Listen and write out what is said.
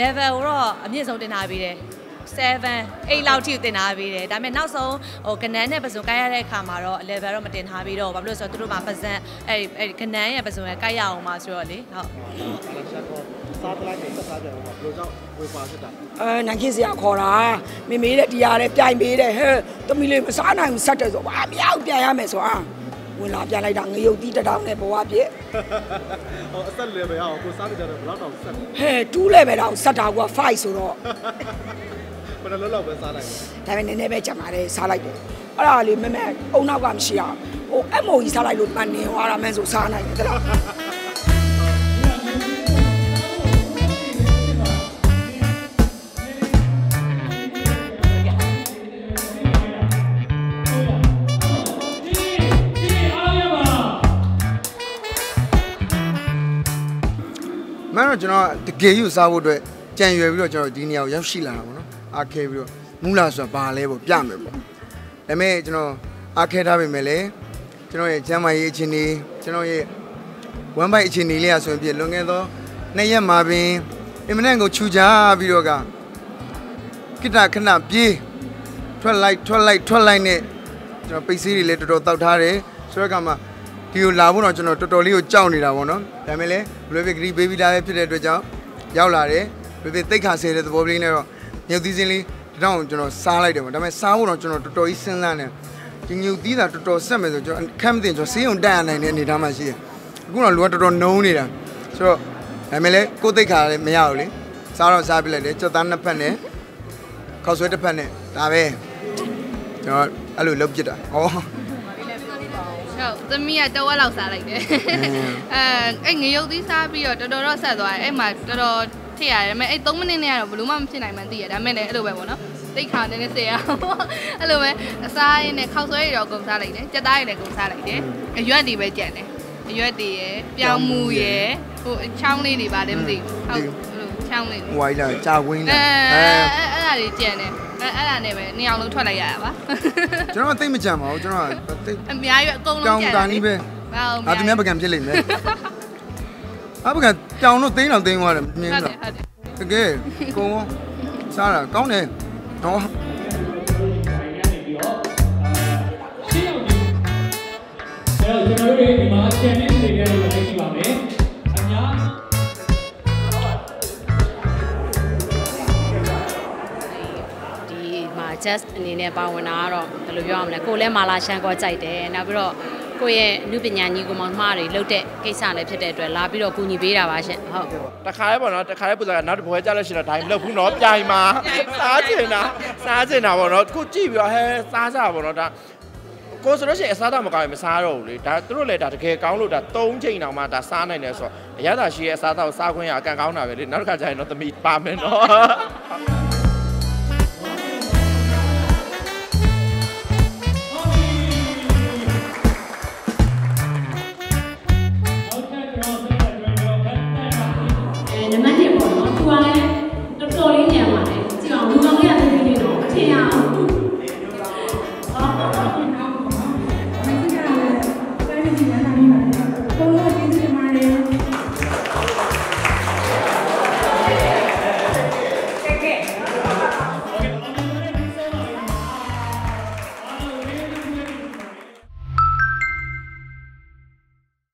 level ကိုတော့အမြင့်ဆုံးတင်ထားပေးတယ်7 8လောက်ထိတင်ထားပေးတယ်ဒါပေမဲ့နောက်ဆုံးဟိုကနန်းနဲ့ပစုံကိုက်ရတဲ့အခါမှာတော့ level တော့မတင်ထားပေးတော့ဘာဖြစ်လို့လဲဆိုတော့သူတို့မှာပစံအဲ့ဒီအဲ့ဒီကနန်းရဲ့ပစုံရဲ့ကိုက်ရအောင်မှာဆိုတော့လေဟုတ်စားတလိုက်နေသက်စားကြအောင်ဘယ်လိုကြောင့်ဝေပါဖြစ်တာအဲနန်ခင်းစရာခေါ်တာမေမေတဲ့တရားတဲ့ပြိုင်ပေးတယ်ဟဲ့သမီးလေးမစားနိုင်ဘူးဆက်တယ်ဆိုဘာမရောက်ပြန်ရမယ်ဆိုတာ ဝင်လာပြန်လိုက်တာငရုတ်တီးတစ်တောင်းနဲ့ဘဝပြည့်ဟောအဆက်လေပဲအောင်ကိုစားနေကြတယ်ဘယ်တော့တော့ဆက်ဟဲ့2 level တောင်ဆက်တာကွာ5ဆိုတော့ဘယ်လိုလောက်ပဲစားလိုက်ဒါပေမဲ့နည်းနည်းပဲကြံပါတယ်စားလိုက်တယ်အဲ့ဒါလေးမမဲအုံနောက်ကမရှိအောင်ဟို MOE စားလိုက်လို့တန်နေသွားတာမှန်းဆိုစားနိုင်တယ်တဲ့ မင်းတော့ကျွန်တော်တကယ်ယူစားဖို့အတွက်ကြံရွယ်ပြီးတော့ကျွန်တော်ဒီနေရာကိုရောက်ရှိလာတာပေါ့နော်အားခဲပြီးတော့မူလာဆိုတာဘာလဲပေါ့ပြမယ်ပေါ့ဒါပေမဲ့ကျွန်တော်အားခဲထားပေမဲ့လည်းကျွန်တော်ရဲ့ကျမ်းမာရေးအခြေအနေကျွန်တော်ရဲ့ဝမ်ဘိုက်အခြေအနေလေးရဆိုရင်ပြလွန်ခဲ့သောနှစ်ရက်မှာပင်အင်မနန်ကိုခြူချပြီးတော့ကကိတခဏပြေးထွက်လိုက်ထွက်လိုက်ထွက်လိုက်နဲ့ကျွန်တော်ပိတ်စည်းတွေလည်းတော်တော်တောက်ထားတယ်ဆိုတော့ကမှ ဒီကိုလာဖို့တော့ကျွန်တော်တော်တော်လေးကိုကြောက်နေတာပေါ့နော်ဒါပေမဲ့လည်းလွယ်ပဂရီဘေဘီလာပဲဖြစ်တဲ့အတွက်ကြောင့်ရောက်လာတယ်လွယ်ပသိတ်ခါဆဲတဲ့သဘောလေးနဲ့တော့မြုပ်သီးစင်းလေးဒီတော့ကျွန်တော်စားလိုက်တယ်ပေါ့ဒါပေမဲ့စားဖို့တော့ကျွန်တော်တော်တော်ကြီးစဉ်းစားနေဒီမြုပ်သီးတာတော်တော်ဆက်မယ်ဆိုကျွန်တော်ခမ်းမတင်ကျွန်တော်ဆေးရုံတက်ရနိုင်တဲ့အနေအထားမှရှိတယ်အခုတော့လူကတော်တော်နှုံးနေတာဆိုတော့ဒါပေမဲ့လည်းကိုယ်သိတ်ခါလည်းမရဘူးလေစားတော့စားပြလိုက်တယ်ကြက်သားနှစ်ဖက်နဲ့ခောက်ဆွဲတစ်ဖက်နဲ့ဒါပဲကျွန်တော်အဲ့လိုလုပ်ပြစ်တာဟော ဟုတ်သမီးကတဝက်လောက်စားလိုက်တယ်အဲအဲ့ငရုတ်သီးစားပြီးတော့တော်တော်တော့ဆက်သွားတယ်အဲ့မှာတော်တော်ဖြစ်ရတယ်ဒါပေမဲ့အဲ့3မိနစ်နဲ့ကတော့ဘယ်လို့မှမဖြစ်နိုင်မှန်းသိရဒါပေမဲ့လည်းအဲ့လိုပဲပေါ့နော်တိတ်ခါနေနေစေရအောင်အဲ့လိုပဲအစားရင်းနဲ့ခောက်ဆွဲရတော့ကုန်စားလိုက်တယ်ကြက်သားရည်လည်းကုန်စားလိုက်တယ်အရွက်တွေပဲကြံတယ်အရွက်တွေရယ်ပြောင်းမှုရယ်ဟိုချောင်းလေးတွေပါလည်းမသိဘူးဟုတ်အဲ့လိုချောင်းလေးတွေဝိုင်းလာကြာဝင်းအဲလာအဲအဲအဲ့ဒါတွေကြံတယ် အဲအဲ့ဒါနဲ့ပဲနှစ်ယောက်လုံးထွက်လိုက်ရတာပါကျွန်တော်ကတိတ်မကြံပါဘူးကျွန်တော်ကတိတ်အများကြီးပဲအကုန်လုံးတောင်ကြံတာနီးပဲဟုတ်အာသူများပကံဖြစ်လိမ့်မယ်အပကံတောင်တော့သိန်းတော့သိန်းသွားတယ်မြင်ဟုတ်တလားယ်ဟုတ်တယ်တကယ်ကိုယ်စားတာကောင်းတယ်တော့အဲ့တော့ကျွန်တော်တို့ဒီမှာ channel တွေနဲ့လည်းလိုက်ကြည့်ပါမယ်အများ မှာ just အနေနဲ့ပါဝင်တာကတော့ဘယ်လိုပြောရမလဲကိုယ်လည်းမာလာရှန်ကောကြိုက်တယ်နောက်ပြီးတော့ကိုယ့်ရဲ့အမှုပညာညီကိုမောင်နှမတွေလုပ်တဲ့ကိစ္စလည်းဖြစ်တဲ့အတွက်လာပြီးတော့ကူညီပေးတာပါရှင်ဟုတ်တခါလေးပေါ့နော်တခါလေးပူစားကနောက်တစ်ပွဲကြလို့ရှိရင်တော့ဒါမလုပ်ဘူးနော်ပြိုင်မှာစားချင်တာစားချင်တာပေါ့နော်ကိုကြည့်ပြီးတော့ဟဲစားကြပါပေါ့နော်ဒါကိုဆိုလို့ရှိရင်အစားတော့မကောင်းရင်မစားတော့ဘူးလေဒါသူတို့လည်းဒါတကယ်ကောင်းလို့ဒါ၃ချိန်တောင်မှဒါစားနိုင်တယ်ဆိုတော့အရသာရှိရဲ့အစားတော့စားခွင့်ရအကန်ကောင်းတာပဲလေနောက်တစ်ခါကျရင်တော့သမီးပါမယ်နော် Thank you.